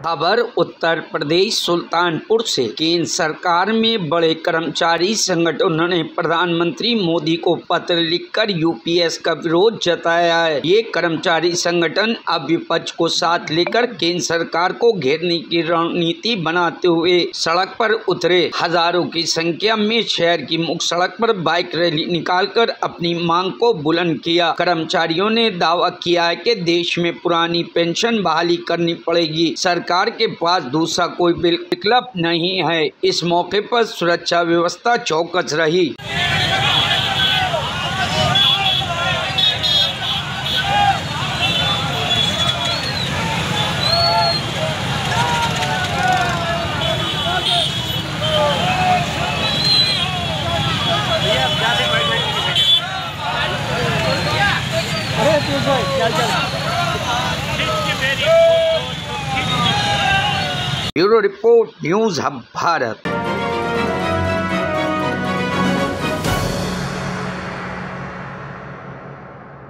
खबर, उत्तर प्रदेश सुल्तानपुर से केंद्र सरकार में बड़े कर्मचारी संगठनों ने प्रधानमंत्री मोदी को पत्र लिखकर यूपीएस का विरोध जताया है। ये कर्मचारी संगठन अब विपक्ष को साथ लेकर केंद्र सरकार को घेरने की रणनीति बनाते हुए सड़क पर उतरे। हज़ारों की संख्या में शहर की मुख्य सड़क पर बाइक रैली निकालकर अपनी मांग को बुलंद किया। कर्मचारियों ने दावा किया है कि देश में पुरानी पेंशन बहाली करनी पड़ेगी। सरकार सरकार के पास दूसरा कोई विकल्प नहीं है। इस मौके पर सुरक्षा व्यवस्था चौकस रही। चल चल। Bureau report news hub Bharat.